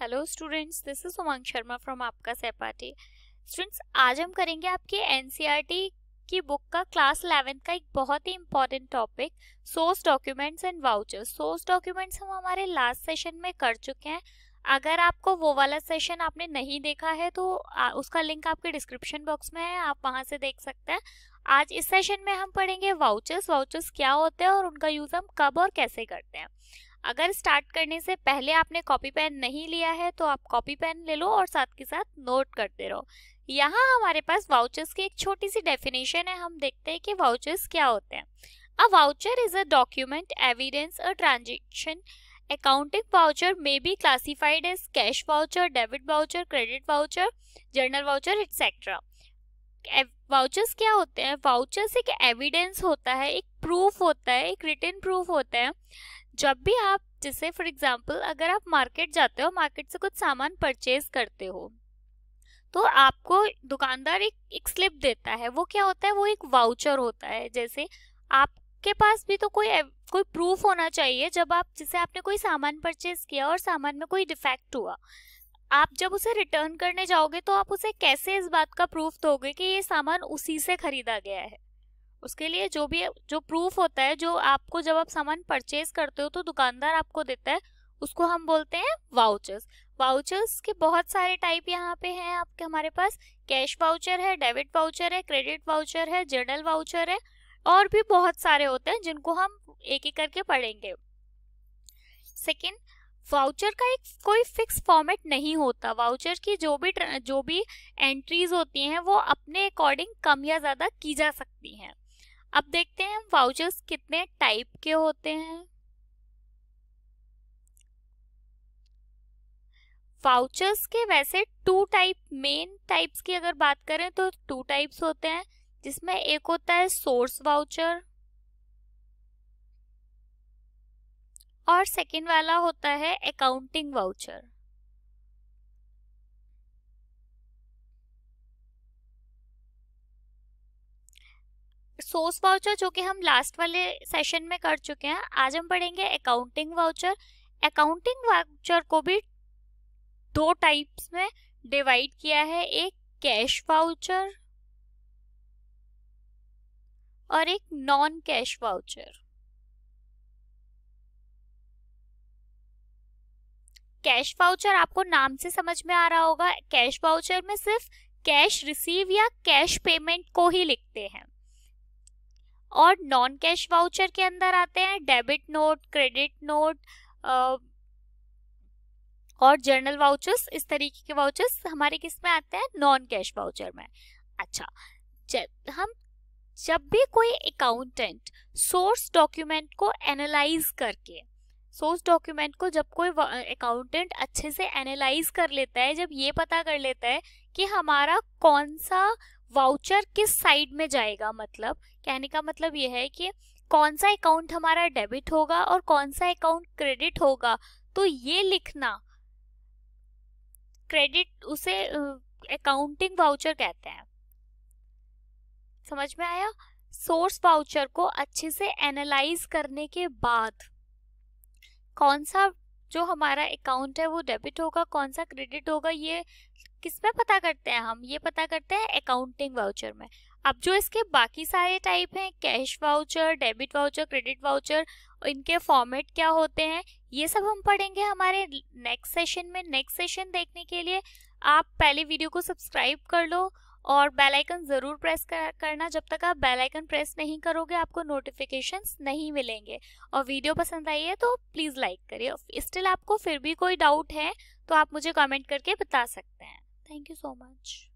Hello students this is Umang Sharma from आपका सहपाठी। Students आज हम करेंगे आपके एनसीईआरटी e की बुक का क्लास इलेवेंथ का एक बहुत ही important topic source documents and vouchers source documents हम हमारे लास्ट सेशन में कर चुके हैं। अगर आपको वो वाला सेशन आपने नहीं देखा है तो उसका लिंक आपके डिस्क्रिप्शन बॉक्स में है। आप वहाँ से देख सकते हैं। आज इस सेशन में हम पढ़ेंगे वाउचर्स वाउचर्स क्या होते हैं और उनका यूज़ हम कब और कैसे करते हैं। अगर स्टार्ट करने से पहले आपने कॉपी पेन नहीं लिया है तो आप कॉपी पेन ले लो और साथ के साथ नोट करते रहो। यहाँ हमारे पास वाउचर्स की एक छोटी सी डेफिनेशन है, हम देखते हैं कि वाउचर्स क्या होते हैं। A voucher is a document, evidence, a transaction, accounting voucher, may be classified as cash voucher, debit voucher, credit voucher, journal voucher etcetera vouchers क्या होते हैं? वाउचर्स एक एविडेंस होता है, एक प्रूफ होता है, एक रिटर्न प्रूफ होता है। जब भी आप, जैसे फॉर एग्ज़ाम्पल अगर आप मार्केट जाते हो मार्केट से कुछ सामान परचेज करते हो तो आपको दुकानदार एक एक स्लिप देता है। वो क्या होता है? वो एक वाउचर होता है। जैसे आपके पास भी तो कोई कोई प्रूफ होना चाहिए, जब आप, जैसे आपने कोई सामान परचेज किया और सामान में कोई डिफेक्ट हुआ आप जब उसे रिटर्न करने जाओगे तो आप उसे कैसे इस बात का प्रूफ दोगे कि ये सामान उसी से खरीदा गया है? उसके लिए जो भी, जो प्रूफ होता है, जो आपको जब आप सामान परचेज करते हो तो दुकानदार आपको देता है, उसको हम बोलते हैं वाउचर्स वाउचर्स के बहुत सारे टाइप यहाँ पे हैं आपके, हमारे पास. कैश वाउचर है डेबिट वाउचर है क्रेडिट वाउचर है जर्नल वाउचर है, और भी बहुत सारे होते हैं जिनको हम एक एक करके पढ़ेंगे. सेकेंड वाउचर का एक कोई फिक्स फॉर्मेट नहीं होता। वाउचर की जो भी जो भी एंट्रीज होती हैं, वो अपने अकॉर्डिंग कम या ज़्यादा की जा सकती हैं। अब देखते हैं वाउचर्स कितने टाइप के होते हैं। वाउचर्स के वैसे टू टाइप मेन टाइप्स की अगर बात करें तो टू टाइप्स होते हैं, जिसमें एक होता है सोर्स वाउचर और सेकंड वाला होता है अकाउंटिंग वाउचर सोर्स वाउचर जो कि हम लास्ट वाले सेशन में कर चुके हैं, आज हम पढ़ेंगे अकाउंटिंग वाउचर अकाउंटिंग वाउचर को भी दो टाइप्स में डिवाइड किया है, एक कैश वाउचर और एक non cash voucher cash voucher आपको नाम से समझ में आ रहा होगा। कैश वाउचर में सिर्फ़ कैश रिसीव या कैश पेमेंट को ही लिखते हैं। और नॉन कैश वाउचर के अंदर आते हैं डेबिट नोट, क्रेडिट नोट और जर्नल वाउचर्स, इस तरीके के वाउचर्स हमारे किसमें आते हैं? नॉन कैश वाउचर में। अच्छा जब हम, जब भी कोई अकाउंटेंट सोर्स डॉक्यूमेंट को एनालाइज करके सोर्स डॉक्यूमेंट को जब कोई अकाउंटेंट अच्छे से एनालाइज कर लेता है, जब ये पता कर लेता है कि हमारा कौन सा वाउचर किस साइड में जाएगा मतलब कहने का मतलब यह है कि कौन सा अकाउंट हमारा डेबिट होगा और कौन सा अकाउंट क्रेडिट होगा तो ये लिखना क्रेडिट उसे अकाउंटिंग वाउचर कहते हैं। समझ में आया? सोर्स वाउचर को अच्छे से एनालाइज करने के बाद कौन सा जो हमारा अकाउंट है, वो डेबिट होगा, कौन सा क्रेडिट होगा, ये किसमें पता करते हैं हम? ये पता करते हैं अकाउंटिंग वाउचर में। अब जो इसके बाकी सारे टाइप हैं cash voucher debit voucher credit voucher इनके फॉर्मेट क्या होते हैं, ये सब हम पढ़ेंगे हमारे नेक्स्ट सेशन में। नेक्स्ट सेशन देखने के लिए आप पहले वीडियो को सब्सक्राइब कर लो और बेल आइकन ज़रूर प्रेस कर, करना जब तक आप बेल आइकन प्रेस नहीं करोगे आपको नोटिफिकेशंस नहीं मिलेंगे। और वीडियो पसंद आई है तो प्लीज़ लाइक करिए स्टिल आपको फिर भी कोई डाउट है तो आप मुझे कमेंट करके बता सकते हैं। Thank you so much